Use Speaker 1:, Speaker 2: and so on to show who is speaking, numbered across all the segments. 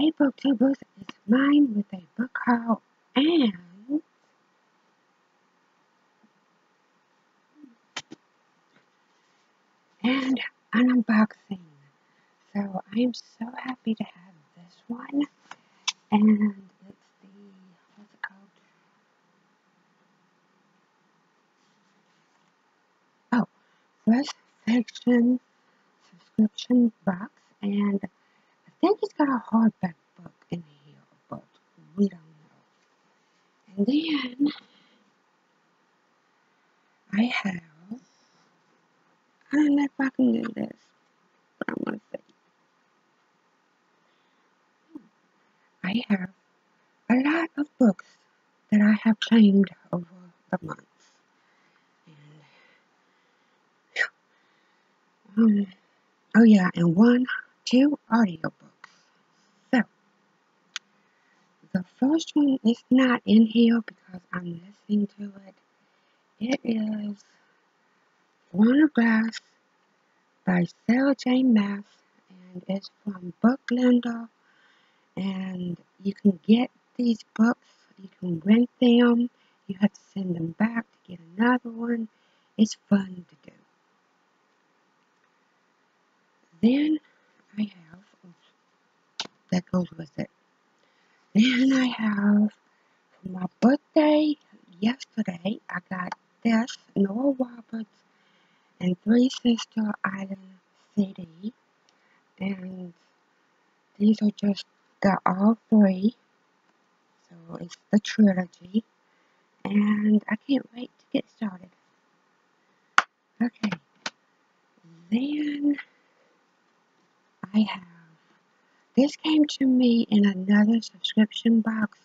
Speaker 1: Hey Booktubers, it's mine with a book haul and and an unboxing. So I'm so happy to have this one. And it's the what's it called? Oh, Fresh Fiction subscription box and think he's got a hardback book in here, but we don't know. And then I have I don't know if I can do this, but I'm gonna see. I have a lot of books that I have claimed over the months. Um, oh yeah, and one, two audiobooks. So the first one is not in here because I'm listening to it. It is Throne of Glass by Sarah J. Maas and it's from Booklender and you can get these books, you can rent them, you have to send them back to get another one. It's fun to do. Then I have, that goes with it. Then I have, for my birthday yesterday, I got this Nora Roberts and Three Sister Island CD. And these are just the all three. So it's the trilogy. And I can't wait to get started. Okay. Then I have this came to me in another subscription box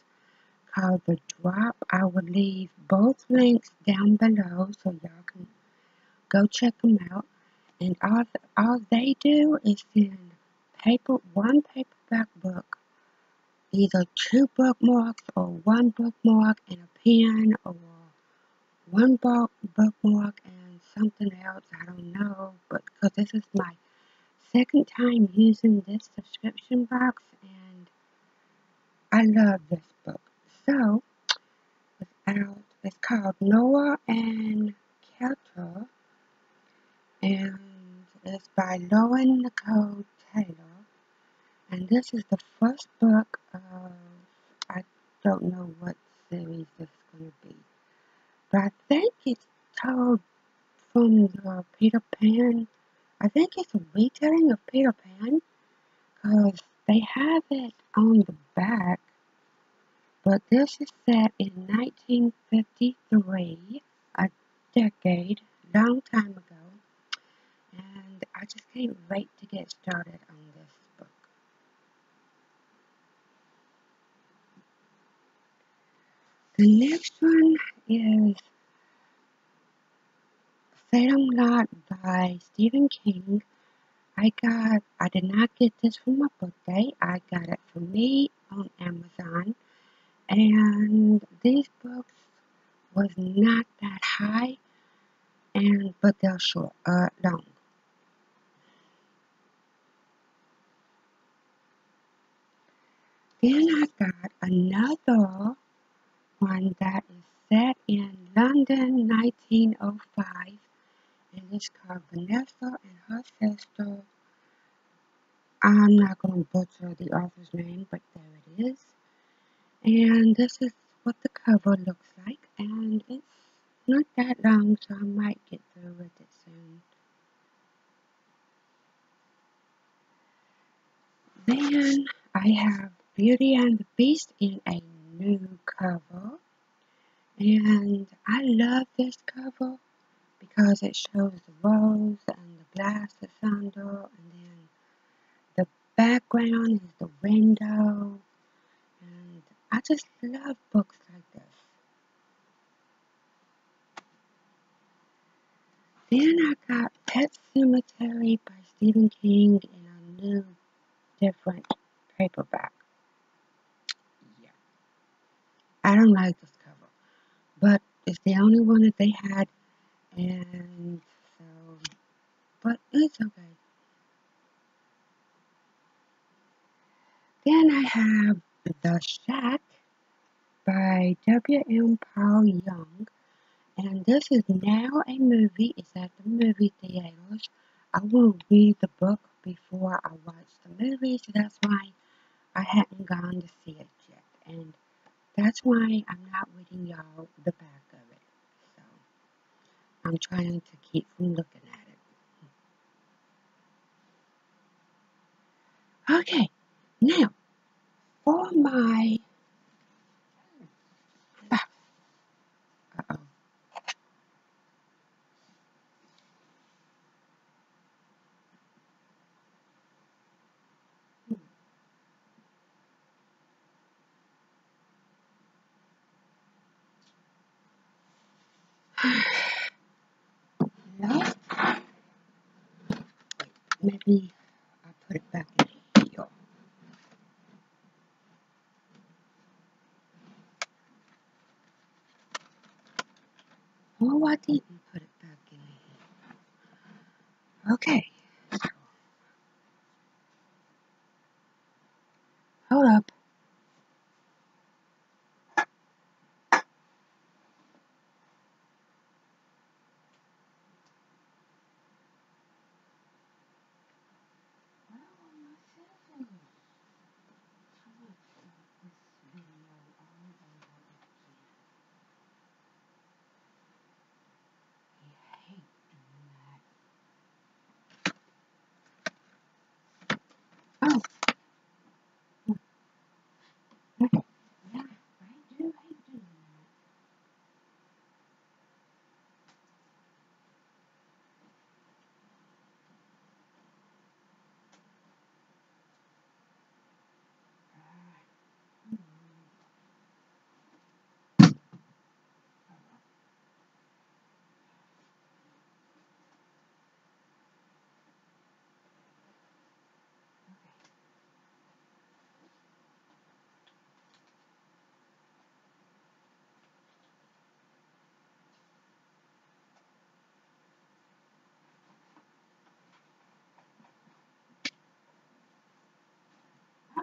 Speaker 1: called The Drop. I will leave both links down below so y'all can go check them out. And all, all they do is send paper one paperback book, either two bookmarks or one bookmark and a pen or one book bookmark and something else. I don't know, but because this is my second time using this subscription box and I love this book. So, without, it's called Nora and Kettle and it's by Lauren Nicole Taylor. And this is the first book of, I don't know what series this is going to be. But I think it's told from the Peter Pan I think it's retelling of Peter Pan because they have it on the back, but this is set in 1953, a decade, long time ago, and I just can't wait to get started on this book. The next one is Salem Lot by Stephen King. I got, I did not get this for my birthday. I got it for me on Amazon. And these books was not that high, and but they're short, uh, long. Then I got another one that is set in London 1905 and it's called Vanessa and her sister. I'm not going to butcher the author's name, but there it is. And this is what the cover looks like, and it's not that long, so I might get through with it soon. Then I have Beauty and the Beast in a new cover, and I love this cover because it shows the rose and the glass that's under and then the background is the window and I just love books like this. Then I got Pet Sematary by Stephen King in a new different paperback. Yeah. I don't like this cover, but it's the only one that they had and so, but it's okay. Then I have The Shack by W.M. Paul Young. And this is now a movie. It's at the movie theaters. I will read the book before I watch the movie, so that's why I hadn't gone to see it yet. And that's why I'm not reading y'all the. So I'm trying to keep from looking at it. Okay, now for my maybe I'll put it back in here. Oh, I didn't put it back in here. Okay, hold up. Where are my scissors? So much of this video all over again. I hate doing that. Oh, okay. Yeah, I do hate doing that. Alright. Hmm.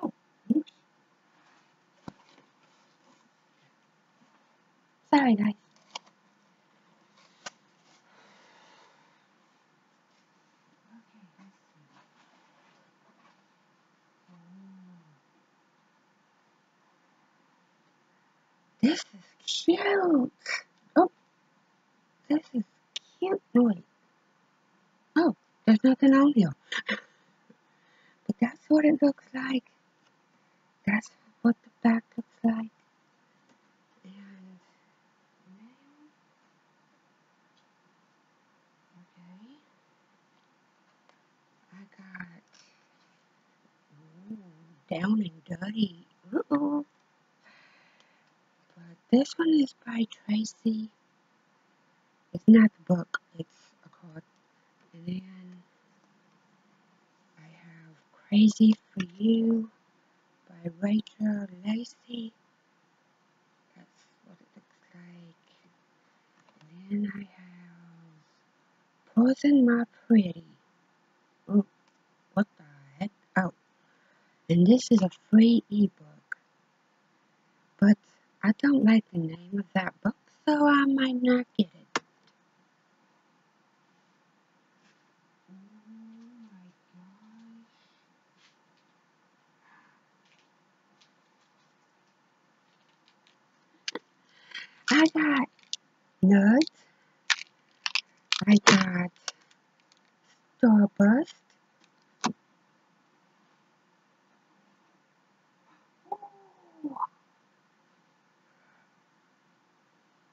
Speaker 1: Oh, oops. Okay, let's see. Oh, this is cute. Oh, this is cute. Wait. Oh, there's nothing on here. But that's what it looks like. That's what the back looks like. And now, okay, I got ooh, down and dirty. Uh-oh. But this one is by Tracy. It's not the book. It's a card. And then I have Crazy for You by Rachel Lacey. That's what it looks like. And then I have Poison My Pretty. Oh, what the heck? Oh, and this is a free ebook. But I don't like the name of that book, so I might not get it. Oh. I got nuts. I got Starburst. Oh,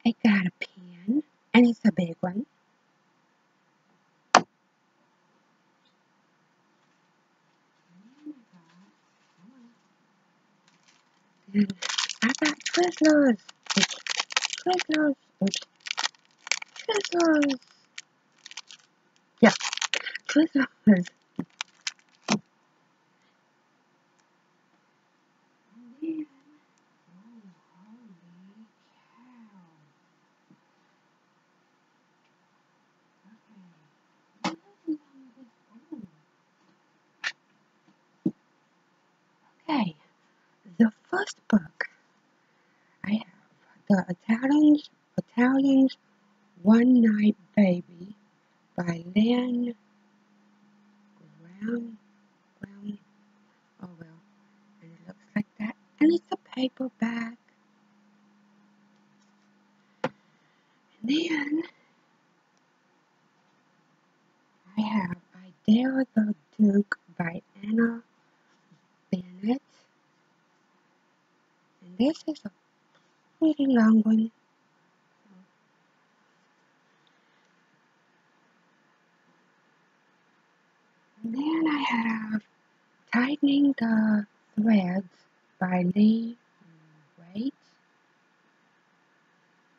Speaker 1: I got a pen, and it's a big one. And I got Twizzlers. Twizzlers. Twizzlers. Yeah, Twizzlers. And then, oh, holy cow. Okay. What is on this? Oh. Okay. First book, I have The Italians, Italians One Night Baby by Lynn Brown. Brown. Oh well, and it looks like that, and it's a paperback. And then I have I Dare the Duke by Anna Bennett. This is a pretty long one. Then I have Tightening the Threads by Lea Wait.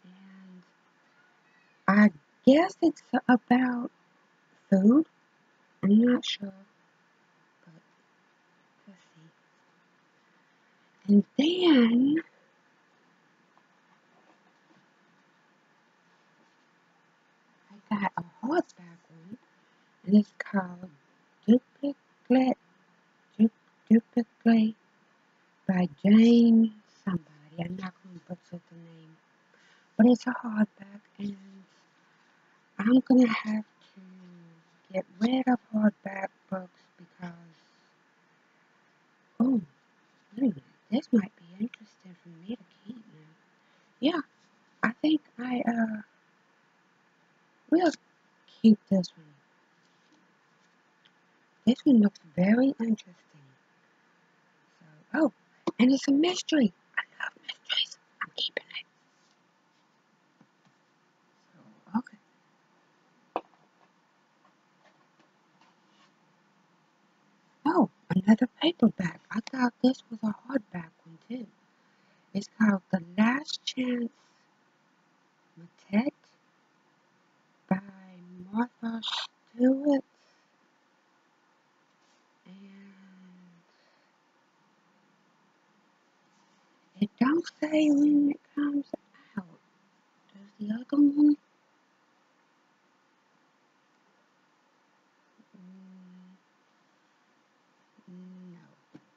Speaker 1: And I guess it's about food. I'm not sure. But let's see. And then I got a hardback one. And it's called Duplicate du Duplicate by Jane somebody. I'm not going to butcher the name. But it's a hardback and I'm going to have to get rid of hardback books because, oh, minute, this might be interesting for me to keep now. Yeah, I think I, uh, will keep this one. This one looks very interesting. So, oh, and it's a mystery. I love mysteries. I'm keeping it. So, okay. Oh, another paperback. I thought this was a hardback one too. It's called The Last Chance Matinee by Martha Stewart. And it don't say when it comes out. Does the other one? Mm, no,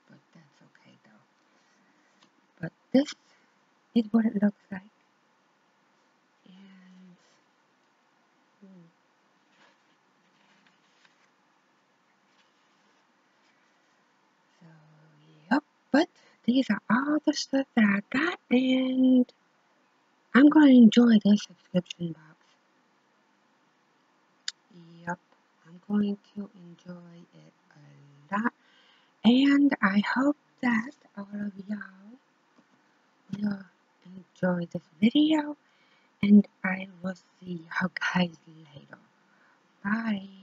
Speaker 1: but that's okay though. But this is what it looks like. And hmm, so yep, but these are all the stuff that I got and I'm gonna enjoy this subscription box. Yep, I'm going to enjoy it a lot. And I hope that all of y'all enjoy this video and I will see you guys later. Bye.